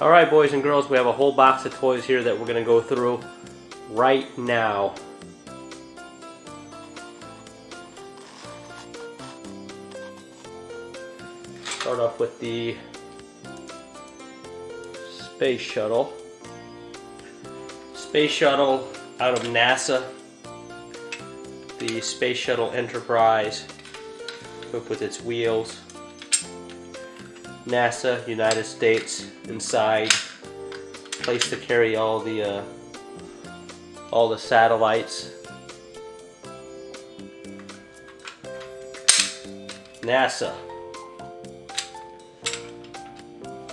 Alright boys and girls, we have a whole box of toys here that we're going to go through right now. Start off with the Space Shuttle. Space Shuttle out of NASA. The Space Shuttle Enterprise equipped with its wheels. NASA, United States, inside. Place to carry all the uh, all the satellites. NASA.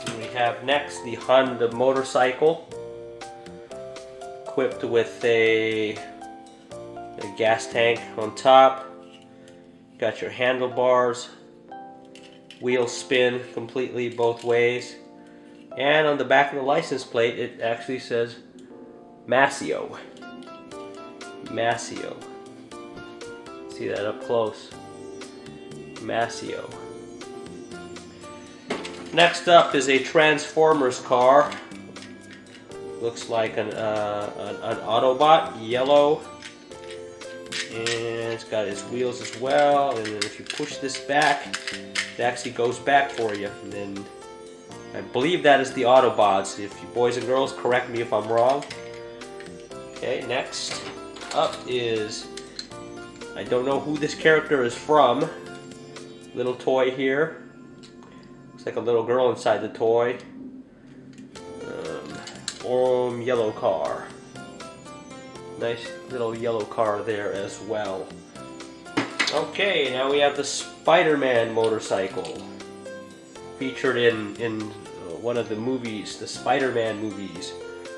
And we have next the Honda motorcycle, equipped with a, a gas tank on top. Got your handlebars, wheel spin completely both ways. And on the back of the license plate, it actually says Masio. Masio. See that up close. Masio. Next up is a Transformers car. Looks like an, uh, an, an Autobot, yellow. And it's got its wheels as well. And if you push this back, it actually goes back for you. And I believe that is the Autobots. If you boys and girls, correct me if I'm wrong. Okay, next up is, I don't know who this character is from. Little toy here. Looks like a little girl inside the toy. Um, yellow car. Nice little yellow car there as well. Okay, now we have the Spider-Man motorcycle. Featured in, in uh, one of the movies, the Spider-Man movies.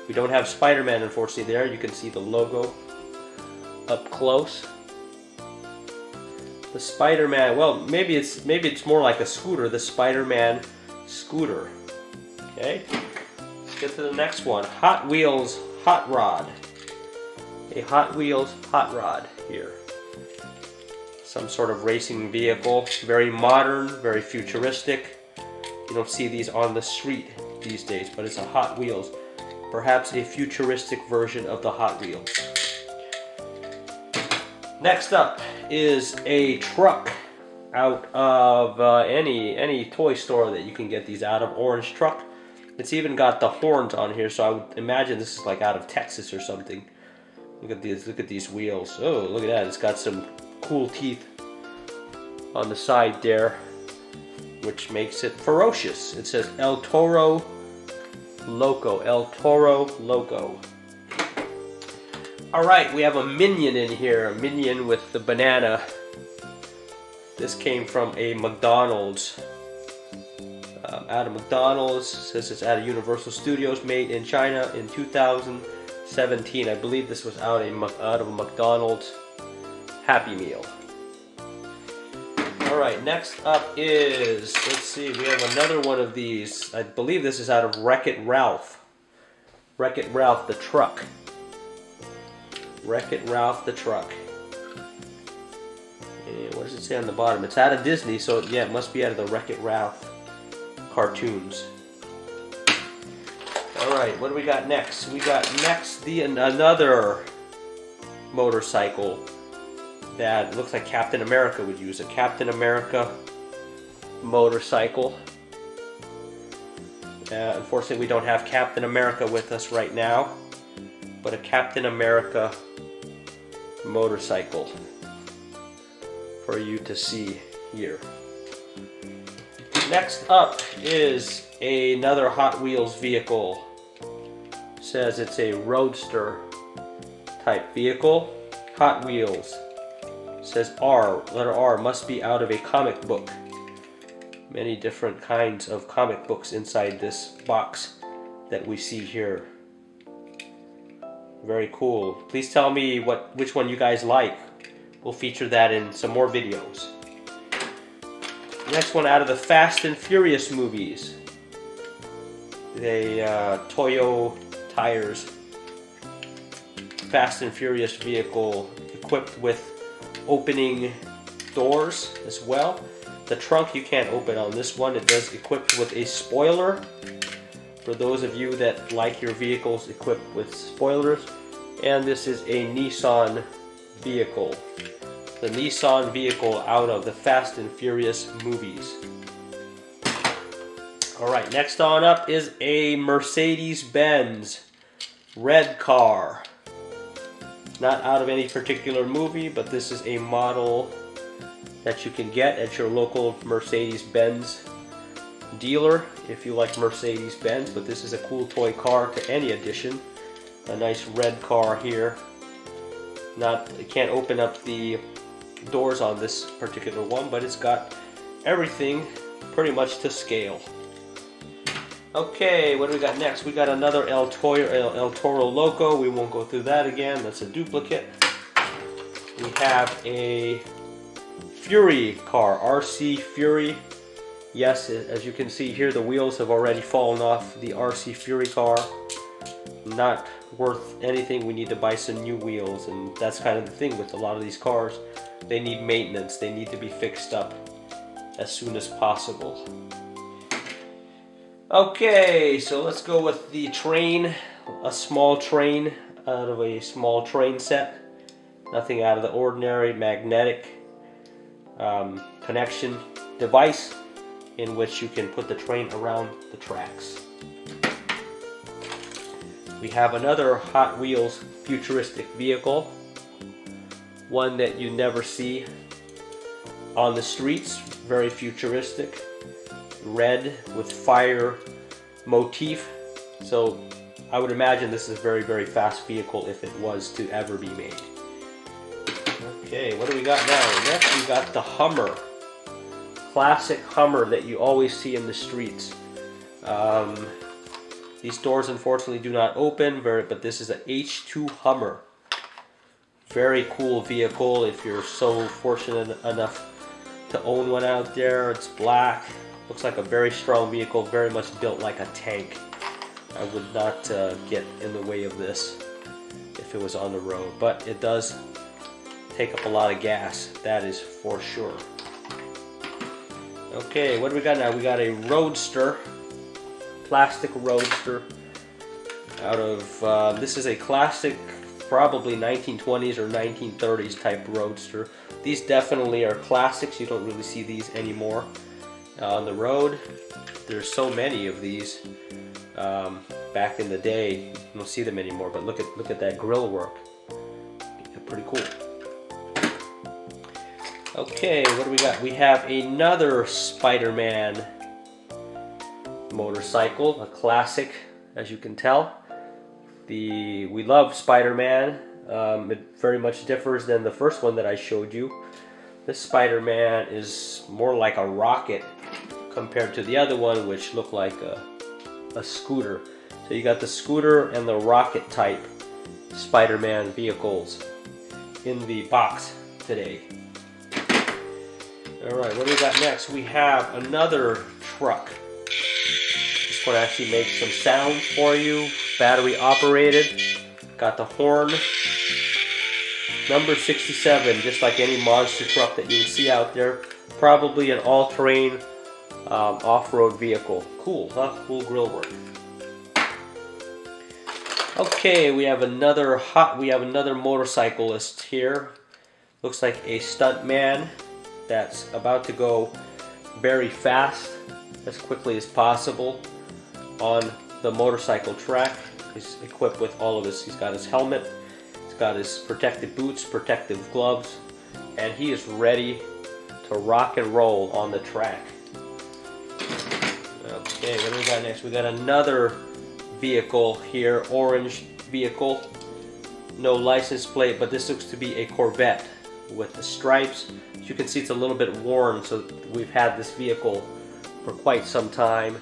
We don't have Spider-Man unfortunately there. You can see the logo up close. The Spider-Man, well, maybe it's maybe it's more like a scooter, the Spider-Man scooter. Okay, let's get to the next one. Hot Wheels Hot Rod. A Hot Wheels Hot Rod here. Some sort of racing vehicle, very modern, very futuristic. You don't see these on the street these days, but it's a Hot Wheels. Perhaps a futuristic version of the Hot Wheels. Next up is a truck out of uh, any any toy store that you can get these out of. Orange truck. It's even got the horns on here, so I would imagine this is like out of Texas or something. Look at these. Look at these wheels. Oh, look at that. It's got some cool teeth on the side there, which makes it ferocious. It says El Toro Loco. El Toro Loco. Alright, we have a minion in here. A minion with the banana. This came from a McDonald's. Uh, out of McDonald's. Says it's out of Universal Studios. Made in China in 2017. I believe this was out, a, out of a McDonald's Happy Meal. Alright, next up is, let's see, we have another one of these. I believe this is out of Wreck-It Ralph. Wreck-It Ralph, the truck. Wreck-It Ralph the truck. And what does it say on the bottom? It's out of Disney, so yeah, it must be out of the Wreck-It Ralph cartoons. Alright, what do we got next? We got next the another motorcycle that looks like Captain America would use. A Captain America motorcycle. Uh, unfortunately, we don't have Captain America with us right now, but a Captain America motorcycle for you to see here. Next up is another Hot Wheels vehicle. says it's a roadster type vehicle. Hot Wheels. Says R, letter R, must be out of a comic book. Many different kinds of comic books inside this box that we see here. Very cool. Please tell me what which one you guys like. We'll feature that in some more videos. Next one out of the Fast and Furious movies. The uh, Toyo tires. Fast and Furious vehicle equipped with opening doors as well. The trunk you can't open on this one. It does equipped with a spoiler for those of you that like your vehicles equipped with spoilers. And this is a Nissan vehicle. The Nissan vehicle out of the Fast and Furious movies. Alright, next on up is a Mercedes-Benz red car. Not out of any particular movie, but this is a model that you can get at your local Mercedes-Benz dealer if you like Mercedes-Benz, but this is a cool toy car to any edition. A nice red car here. Not, it can't open up the doors on this particular one, but it's got everything pretty much to scale. Okay, what do we got next? We got another El Toro, El, El Toro Loco. We won't go through that again. That's a duplicate. We have a Fury car, RC Fury. Yes, as you can see here, the wheels have already fallen off the RC Fury car. Not worth anything. We need to buy some new wheels, and that's kind of the thing with a lot of these cars. They need maintenance. They need to be fixed up as soon as possible. Okay, so let's go with the train, a small train out of a small train set. Nothing out of the ordinary, magnetic um, connection device in which you can put the train around the tracks. We have another Hot Wheels futuristic vehicle, one that you never see on the streets, very futuristic red with fire motif. So I would imagine this is a very, very fast vehicle if it was to ever be made. Okay, what do we got now? Next we got the Hummer. Classic Hummer that you always see in the streets. Um, these doors unfortunately do not open, but this is an H2 Hummer. Very cool vehicle if you're so fortunate enough to own one out there. It's black, Looks like a very strong vehicle, very much built like a tank. I would not uh, get in the way of this if it was on the road, but it does take up a lot of gas, that is for sure. Okay, what do we got now? We got a Roadster, plastic Roadster out of, uh, this is a classic, probably 1920s or 1930s type Roadster. These definitely are classics, you don't really see these anymore on the road. There's so many of these. Um, back in the day, you don't see them anymore. But look at look at that grill work. Yeah, pretty cool. Okay, what do we got? We have another Spider-Man motorcycle, a classic, as you can tell. The we love Spider-Man. Um, it very much differs than the first one that I showed you. This Spider-Man is more like a rocket compared to the other one which looked like a, a scooter. So you got the scooter and the rocket type Spider-Man vehicles in the box today. Alright, what do we got next? We have another truck. This one actually makes some sound for you. Battery operated. Got the horn. Number 67, just like any monster truck that you would see out there. Probably an all-terrain um, off-road vehicle. Cool, huh? Cool grill work. Okay, we have another hot. We have another motorcyclist here. Looks like a stunt man that's about to go very fast, as quickly as possible, on the motorcycle track. He's equipped with all of his. He's got his helmet. He's got his protective boots, protective gloves, and he is ready to rock and roll on the track. Okay, what do we got next? We got another vehicle here, orange vehicle. No license plate, but this looks to be a Corvette with the stripes. As you can see, it's a little bit worn, so we've had this vehicle for quite some time.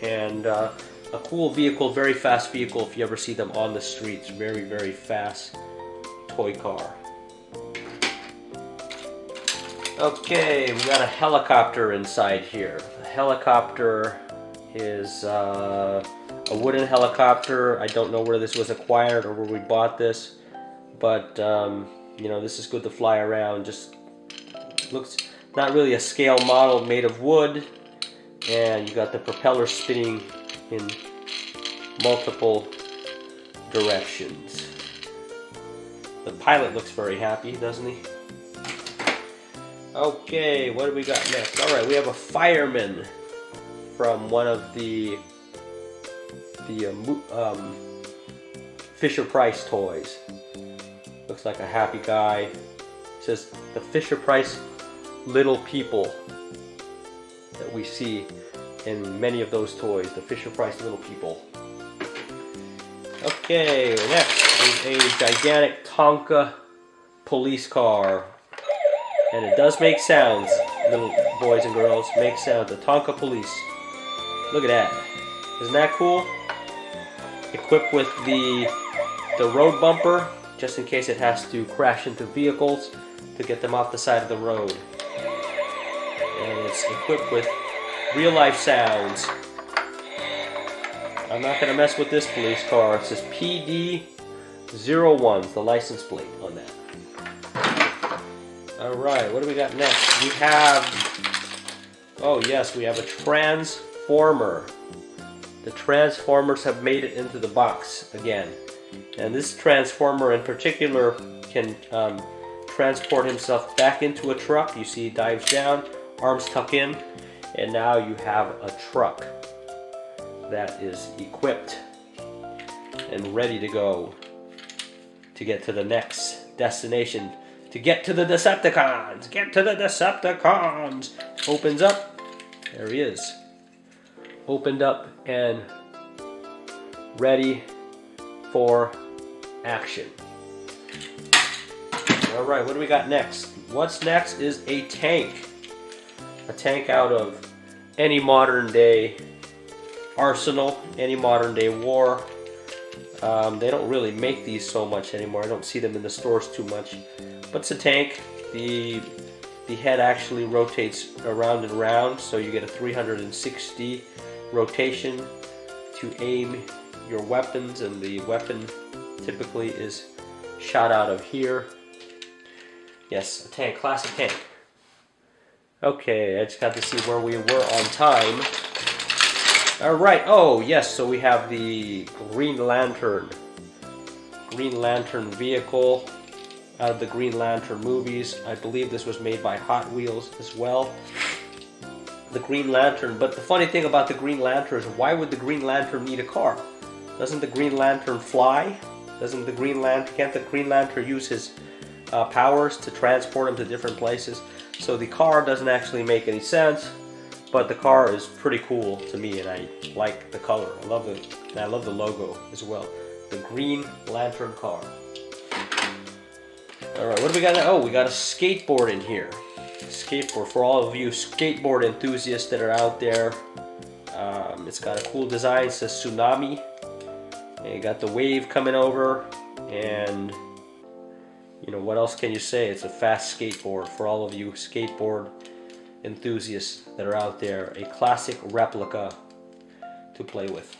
And uh, a cool vehicle, very fast vehicle if you ever see them on the streets. Very, very fast toy car. Okay, we got a helicopter inside here. A helicopter is uh, a wooden helicopter. I don't know where this was acquired or where we bought this, but um, you know this is good to fly around. Just looks not really a scale model made of wood, and you got the propeller spinning in multiple directions. The pilot looks very happy, doesn't he? Okay, what do we got next? Alright, we have a fireman from one of the the uh, um, Fisher Price toys. Looks like a happy guy. It says the Fisher Price little people that we see in many of those toys, the Fisher Price little people. Okay, next is a gigantic Tonka police car. And it does make sounds, little boys and girls, make sounds. The Tonka police. Look at that. Isn't that cool? Equipped with the, the road bumper, just in case it has to crash into vehicles to get them off the side of the road. And it's equipped with real life sounds. I'm not gonna mess with this police car. It says PD01, the license plate on that. Alright, what do we got next? We have, oh yes, we have a transformer. The transformers have made it into the box again. And this transformer in particular can um, transport himself back into a truck. You see he dives down, arms tuck in, and now you have a truck that is equipped and ready to go to get to the next destination. To get to the Decepticons! Get to the Decepticons! Opens up. There he is. Opened up and ready for action. All right, what do we got next? What's next is a tank. A tank out of any modern day arsenal, any modern day war. Um, they don't really make these so much anymore. I don't see them in the stores too much. But it's a tank. The the head actually rotates around and around, so you get a 360 rotation to aim your weapons, and the weapon typically is shot out of here. Yes, a tank, classic tank. Okay, I just got to see where we were on time. All right. Oh, yes. So we have the Green Lantern. Green Lantern vehicle out of the Green Lantern movies. I believe this was made by Hot Wheels as well. The Green Lantern. But the funny thing about the Green Lantern is why would the Green Lantern need a car? Doesn't the Green Lantern fly? Doesn't the Green Lantern, can't the Green Lantern use his uh, powers to transport him to different places? So the car doesn't actually make any sense. But the car is pretty cool to me, and I like the color. I love it, and I love the logo as well. The Green Lantern car. All right, what do we got? Oh, we got a skateboard in here. Skateboard for all of you skateboard enthusiasts that are out there. Um, it's got a cool design. It says Tsunami. And you got the wave coming over, and you know what else can you say? It's a fast skateboard for all of you skateboard enthusiasts that are out there, a classic replica to play with.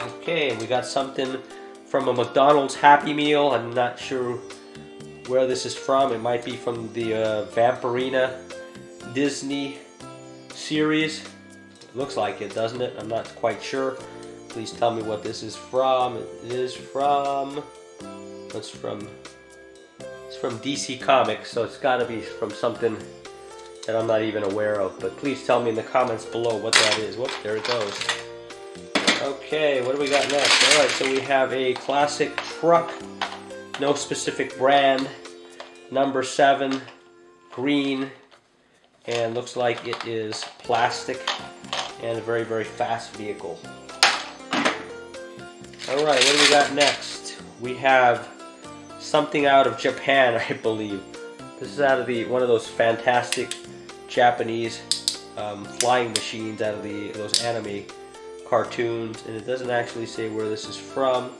Okay, we got something from a McDonald's Happy Meal. I'm not sure where this is from. It might be from the uh, Vampirina Disney series. It looks like it, doesn't it? I'm not quite sure. Please tell me what this is from. It is from... What's from It's from DC Comics, so it's got to be from something that I'm not even aware of. But please tell me in the comments below what that is. Whoop, there it goes. Okay, what do we got next? Alright, so we have a classic truck, no specific brand, number 7, green, and looks like it is plastic and a very, very fast vehicle. Alright, what do we got next? We have something out of Japan, I believe. This is out of the one of those fantastic Japanese um, flying machines out of the those anime cartoons, and it doesn't actually say where this is from.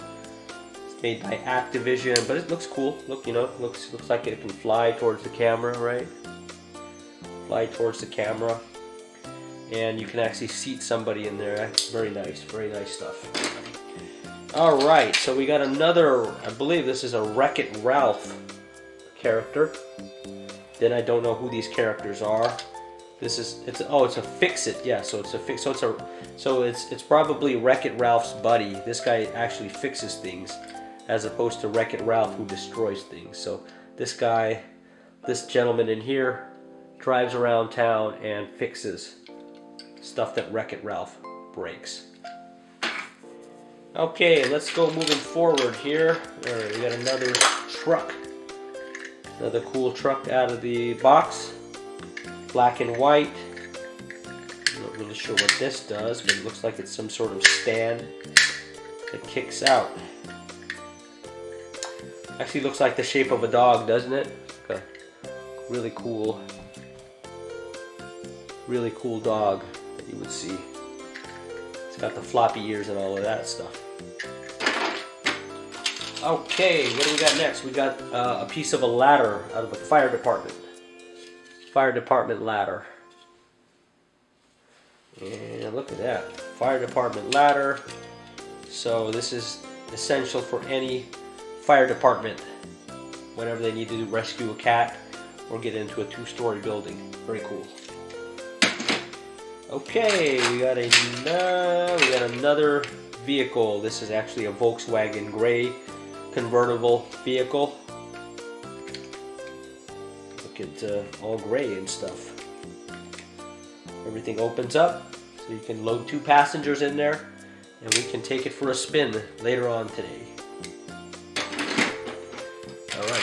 Made by Activision, but it looks cool. Look, you know, looks looks like it can fly towards the camera, right? Fly towards the camera, and you can actually seat somebody in there. Very nice, very nice stuff. All right, so we got another, I believe this is a Wreck-It Ralph character. Then I don't know who these characters are. This is it's oh it's a fix it yeah so it's a fix so it's a so it's it's probably Wreck It Ralph's buddy. This guy actually fixes things as opposed to Wreck It Ralph who destroys things. So this guy, this gentleman in here, drives around town and fixes stuff that Wreck It Ralph breaks. Okay, let's go moving forward here. All right, we got another truck. Another cool truck out of the box. Black and white. Not really sure what this does, but it looks like it's some sort of stand that kicks out. Actually looks like the shape of a dog, doesn't it? A really cool, really cool dog that you would see. It's got the floppy ears and all of that stuff. Okay, what do we got next? We got uh, a piece of a ladder out of the fire department. Fire department ladder. And look at that, fire department ladder. So this is essential for any fire department whenever they need to rescue a cat or get into a two-story building. Very cool. Okay, we got we got another vehicle. This is actually a Volkswagen Gray convertible vehicle. Look at uh, all gray and stuff. Everything opens up so you can load two passengers in there and we can take it for a spin later on today.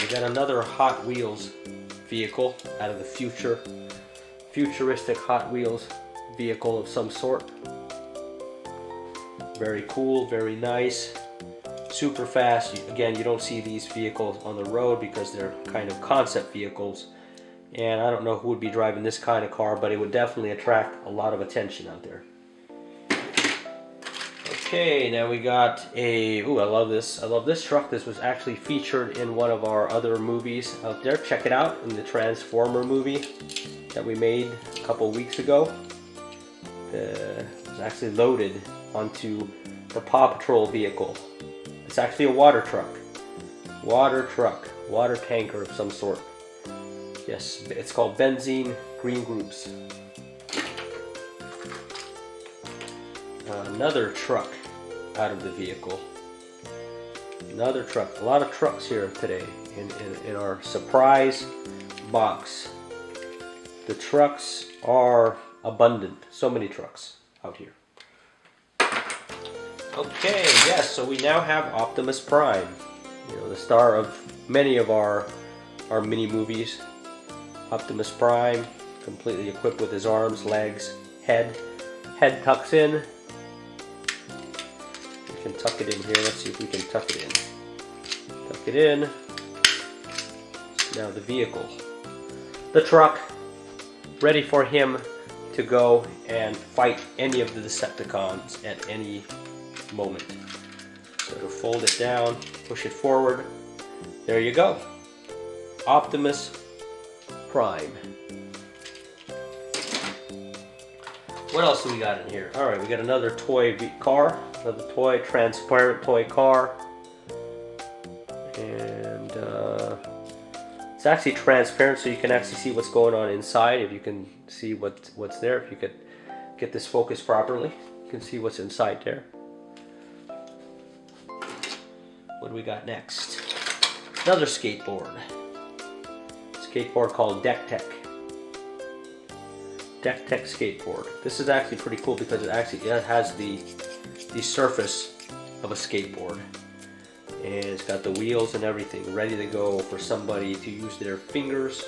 Got another Hot Wheels vehicle out of the future, futuristic Hot Wheels vehicle of some sort. Very cool, very nice super fast. Again, you don't see these vehicles on the road because they're kind of concept vehicles. And I don't know who would be driving this kind of car, but it would definitely attract a lot of attention out there. Okay, now we got a, ooh, I love this. I love this truck. This was actually featured in one of our other movies out there. Check it out in the Transformer movie that we made a couple weeks ago. Uh, it was actually loaded onto the Paw Patrol vehicle. It's actually a water truck. Water truck. Water tanker of some sort. Yes, it's called Benzene Green Groups. Another truck out of the vehicle. Another truck. A lot of trucks here today in, in, in our surprise box. The trucks are abundant. So many trucks out here. Okay, yes, so we now have Optimus Prime. You know, the star of many of our our mini movies. Optimus Prime, completely equipped with his arms, legs, head. Head tucks in. Tuck it in here. Let's see if we can tuck it in. Tuck it in. Now the vehicle. The truck, ready for him to go and fight any of the Decepticons at any moment. So to fold it down, push it forward. There you go. Optimus Prime. What else do we got in here? All right, we got another toy car, another toy, transparent toy car. And uh, it's actually transparent so you can actually see what's going on inside. If you can see what, what's there, if you could get this focused properly, you can see what's inside there. What do we got next? Another skateboard. Skateboard called Deck Tech. Deck Tech skateboard. This is actually pretty cool because it actually it has the the surface of a skateboard. And it's got the wheels and everything ready to go for somebody to use their fingers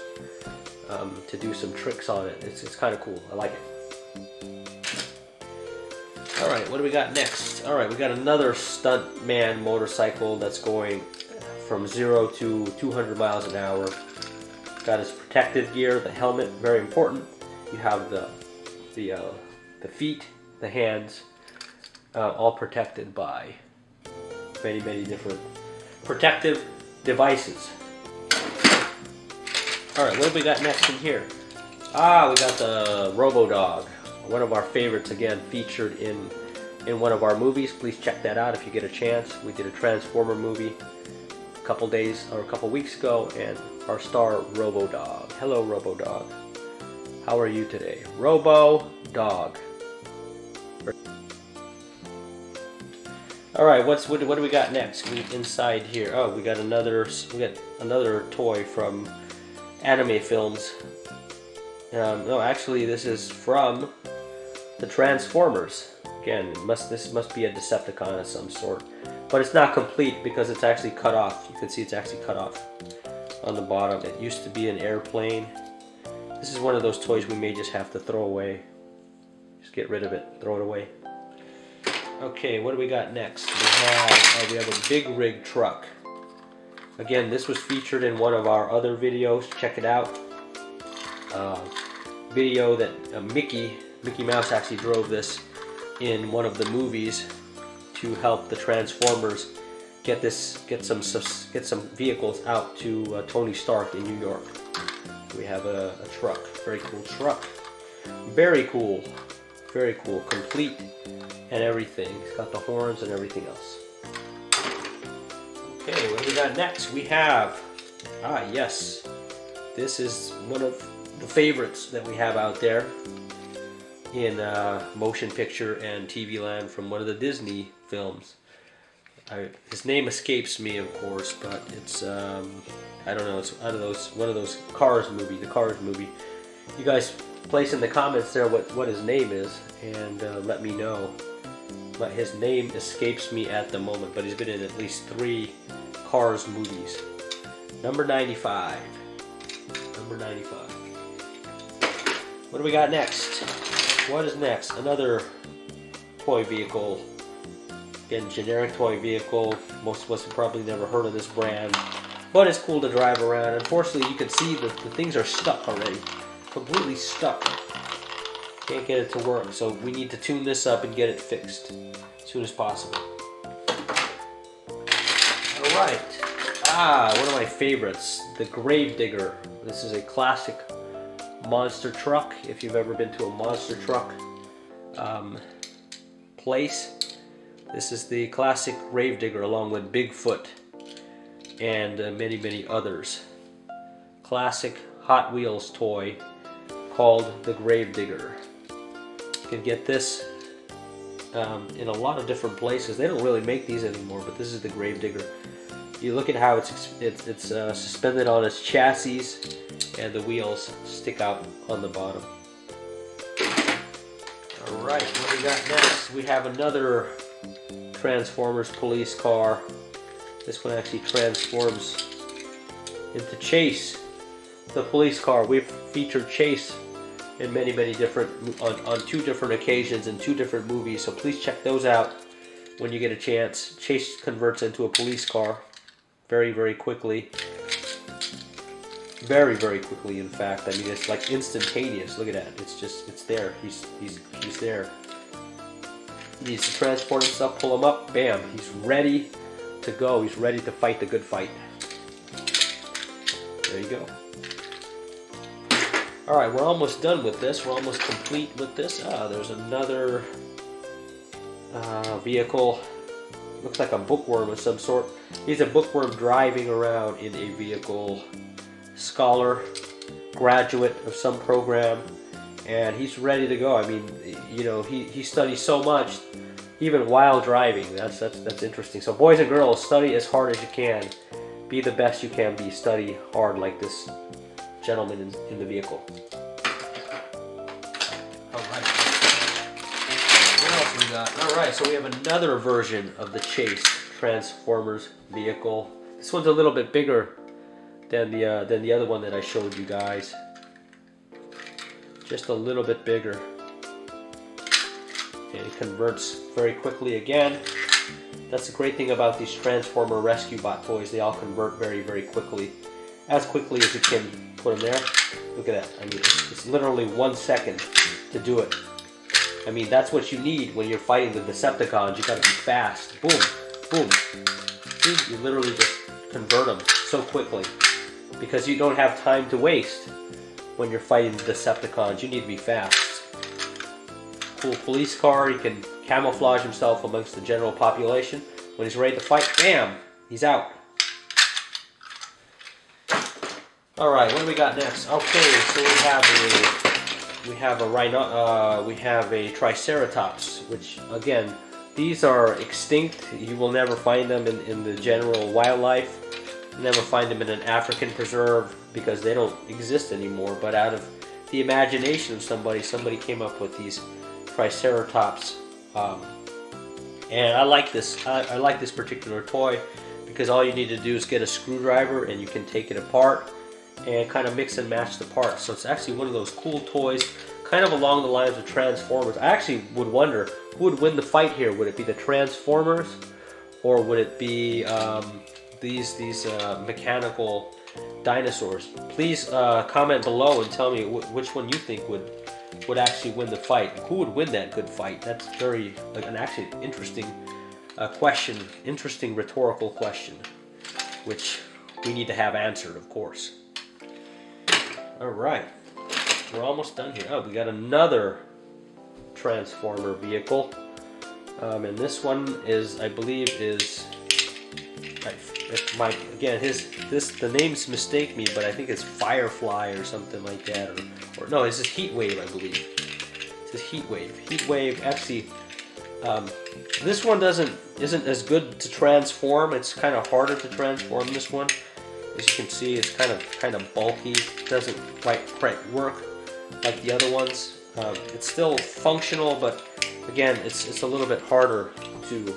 um, to do some tricks on it. It's, it's kind of cool. I like it. All right, what do we got next? All right, we got another stuntman motorcycle that's going from zero to 200 miles an hour. Got his protective gear, the helmet, very important. You have the the uh, the feet, the hands, uh, all protected by many many different protective devices. All right, what do we got next in here? Ah, we got the Robo Dog one of our favorites again featured in in one of our movies please check that out if you get a chance we did a transformer movie a couple days or a couple weeks ago and our star robodog hello robodog How are you today? Robo Dog. All right, what's what, what do we got next? We inside here. Oh, we got another we got another toy from Anime Films. Um, no, actually, this is from the Transformers. Again, must this must be a Decepticon of some sort, but it's not complete because it's actually cut off. You can see it's actually cut off on the bottom. It used to be an airplane. This is one of those toys we may just have to throw away. Just get rid of it, throw it away. Okay, what do we got next? We have, uh, we have a big rig truck. Again, this was featured in one of our other videos. Check it out. Uh, video that uh, Mickey, Mickey Mouse actually drove this in one of the movies to help the Transformers get this, get some, get some vehicles out to uh, Tony Stark in New York. We have a, a truck, very cool truck. Very cool, very cool, complete and everything. It's got the horns and everything else. Okay, what do we got next? We have, ah yes, this is one of the favorites that we have out there in uh, motion picture and TV land from one of the Disney films. I, his name escapes me, of course, but it's um, I don't know. It's one of those one of those Cars movie, the Cars movie. You guys place in the comments there what what his name is, and uh, let me know but his name escapes me at the moment, but he's been in at least three Cars movies. Number 95. Number 95. What do we got next? What is next? Another toy vehicle. Again, generic toy vehicle. Most of us have probably never heard of this brand. But it's cool to drive around. Unfortunately, you can see that the things are stuck already. Completely stuck. Can't get it to work, so we need to tune this up and get it fixed as soon as possible. Alright. Ah, one of my favorites, the Gravedigger. This is a classic monster truck, if you've ever been to a monster truck um, place. This is the classic Gravedigger along with Bigfoot and uh, many, many others. Classic Hot Wheels toy called the Gravedigger You can get this um, in a lot of different places. They don't really make these anymore, but this is the Gravedigger. You look at how it's it's, it's uh, suspended on its chassis, and the wheels stick out on the bottom. All right, what we got next? We have another Transformers police car. This one actually transforms into Chase, the police car. We've featured Chase in many, many different, on, on two different occasions in two different movies. So please check those out when you get a chance. Chase converts into a police car very, very quickly. Very, very quickly, in fact. I mean, it's like instantaneous. Look at that. It's just, it's there. He's, he's, he's there. He needs to transport himself, pull him up, bam. He's ready to go. He's ready to fight the good fight. There you go. All right, we're almost done with this. We're almost complete with this. Ah, there's another uh, vehicle. Looks like a bookworm of some sort. He's a bookworm driving around in a vehicle. Scholar, graduate of some program, and he's ready to go. I mean, you know, he, he studies so much, even while driving. That's, that's, that's interesting. So boys and girls, study as hard as you can. Be the best you can be. Study hard like this gentleman in, in the vehicle. Alright. What else we got? Alright, so we have another version of the Chase Transformers vehicle. This one's a little bit bigger than the, uh, than the other one that I showed you guys. Just a little bit bigger. And it converts very quickly again. That's the great thing about these Transformer Rescue Bot toys. They all convert very, very quickly. As quickly as you can Put them there. Look at that. I mean, it's, it's literally one second to do it. I mean, that's what you need when you're fighting the Decepticons. You gotta be fast. Boom, boom. See, you literally just convert them so quickly because you don't have time to waste when you're fighting the Decepticons. You need to be fast. Cool police car. He can camouflage himself amongst the general population. When he's ready to fight, bam, he's out. All right, what do we got next? Okay, so we have a we have a rhino. Uh, we have a Triceratops, which again, these are extinct. You will never find them in, in the general wildlife. never find them in an African preserve because they don't exist anymore. But out of the imagination of somebody, somebody came up with these Triceratops. Um, and I like this. I, I like this particular toy because all you need to do is get a screwdriver and you can take it apart and kind of mix and match the parts. So it's actually one of those cool toys, kind of along the lines of Transformers. I actually would wonder who would win the fight here. Would it be the Transformers or would it be um, these these uh, mechanical dinosaurs? Please uh, comment below and tell me which one you think would would actually win the fight. Who would win that good fight? That's very like an actually interesting uh, question, interesting rhetorical question, which we need to have answered, of course. All right, we're almost done here. Oh, we got another Transformer vehicle. Um, and this one is, I believe, is, my, again, his, this, the names mistake me, but I think it's Firefly or something like that, or, or no, this is Heat Wave, I believe. This is Heat Wave. Heat Wave, actually, um, this one doesn't, isn't as good to transform. It's kind of harder to transform this one. As you can see, it's kind of kind of bulky. Doesn't quite quite work like the other ones. Um, it's still functional, but again, it's it's a little bit harder to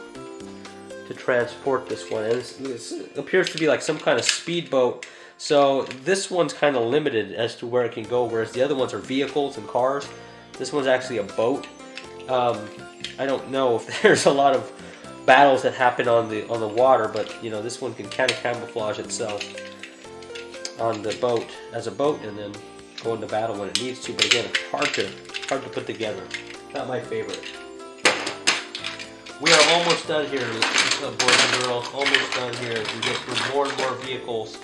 to transport this one. And it appears to be like some kind of speedboat. So this one's kind of limited as to where it can go, whereas the other ones are vehicles and cars. This one's actually a boat. Um, I don't know if there's a lot of battles that happen on the on the water, but you know this one can kind of camouflage itself on the boat as a boat and then go into battle when it needs to. But again, hard to hard to put together. Not my favorite. We are almost done here, boys and girls. Almost done here. We get through more and more vehicles.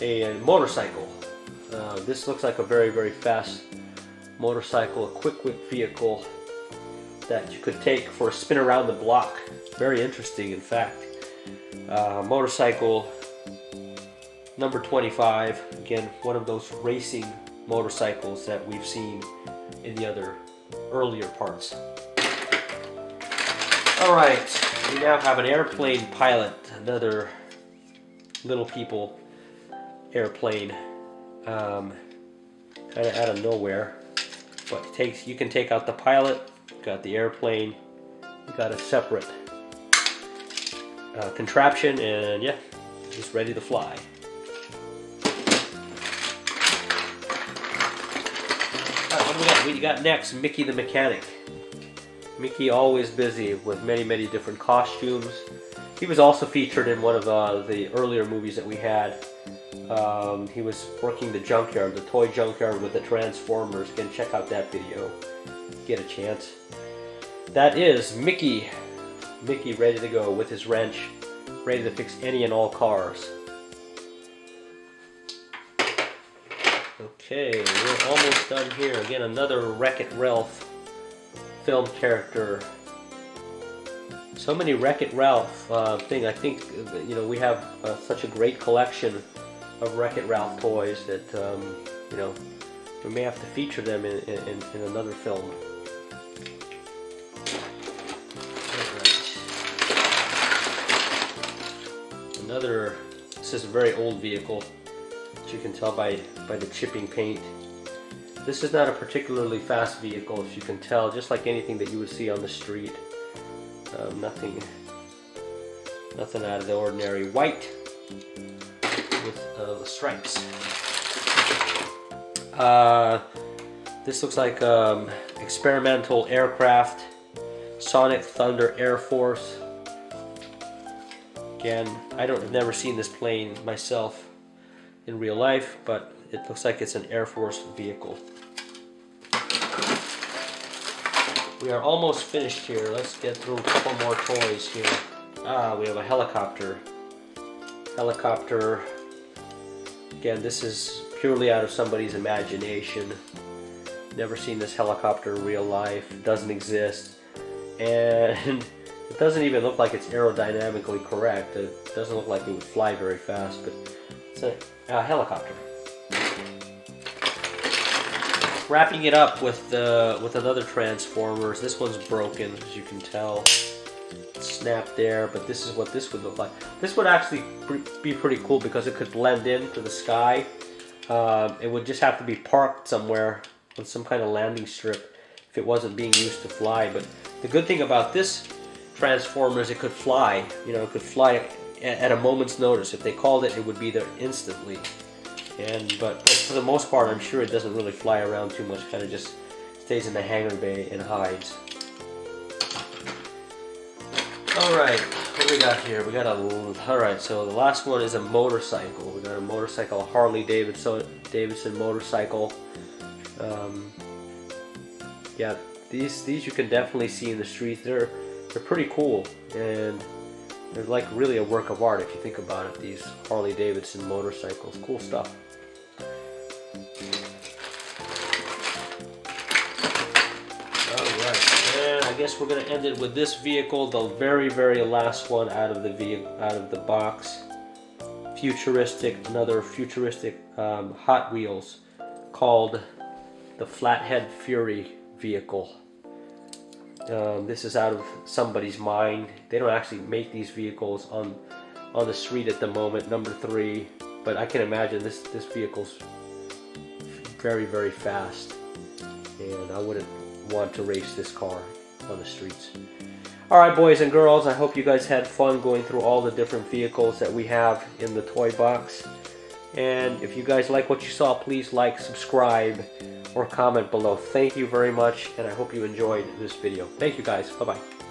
A, motorcycle. Uh, this looks like a very very fast motorcycle, a quick quick vehicle that you could take for a spin around the block. Very interesting, in fact. Uh, motorcycle number 25. Again, one of those racing motorcycles that we've seen in the other earlier parts. All right, we now have an airplane pilot, another little people airplane, um, kind of out of nowhere. But takes you can take out the pilot, got the airplane, got a separate uh, contraption, and yeah, just ready to fly. what do we got? We got next Mickey the Mechanic. Mickey always busy with many, many different costumes. He was also featured in one of uh, the earlier movies that we had. Um, he was working the junkyard, the toy junkyard with the Transformers. Again, check out that video. Get a chance. That is Mickey. Mickey ready to go with his wrench, ready to fix any and all cars. Okay, we're almost done here. Again, another Wreck-It Ralph film character. So many Wreck-It Ralph uh, thing. I think you know we have uh, such a great collection of Wreck-It Ralph toys that um, you know we may have to feature them in, in, in another film. Another, this is a very old vehicle, as you can tell by, by the chipping paint. This is not a particularly fast vehicle, as you can tell, just like anything that you would see on the street. Um, nothing, nothing out of the ordinary. White with uh, stripes. Uh, this looks like um, experimental aircraft, Sonic Thunder Air Force. Again, I don't have never seen this plane myself in real life, but it looks like it's an Air Force vehicle. We are almost finished here. Let's get through a couple more toys here. Ah, we have a helicopter. Helicopter. Again, this is purely out of somebody's imagination. Never seen this helicopter in real life. It doesn't exist. And It doesn't even look like it's aerodynamically correct. It doesn't look like it would fly very fast, but it's a, a helicopter. wrapping it up with uh, with another Transformers. This one's broken, as you can tell. Snap there, but this is what this would look like. This would actually be pretty cool because it could blend into the sky. Um, it would just have to be parked somewhere on some kind of landing strip if it wasn't being used to fly. But the good thing about this Transformer is it could fly. You know, it could fly at a moment's notice. If they called it, it would be there instantly. And but for the most part, I'm sure it doesn't really fly around too much. Kind of just stays in the hangar bay and hides. All right, what we got here? We got a. All right, so the last one is a motorcycle. We got a motorcycle, a Harley Davidson Davidson motorcycle. Um, yeah, these these you can definitely see in the streets. They're they're pretty cool and they're like really a work of art if you think about it. These Harley Davidson motorcycles, cool stuff. Alright, and I guess we're gonna end it with this vehicle, the very, very last one out of the vehicle, out of the box. Futuristic, another futuristic um, Hot Wheels called the Flathead Fury vehicle. Um, this is out of somebody's mind. They don't actually make these vehicles on on the street at the moment. Number three, but I can imagine this this vehicle's very, very fast, and I wouldn't want to race this car on the streets. Alright boys and girls, I hope you guys had fun going through all the different vehicles that we have in the toy box. And if you guys like what you saw, please like, subscribe, or comment below. Thank you very much, and I hope you enjoyed this video. Thank you guys. Bye-bye.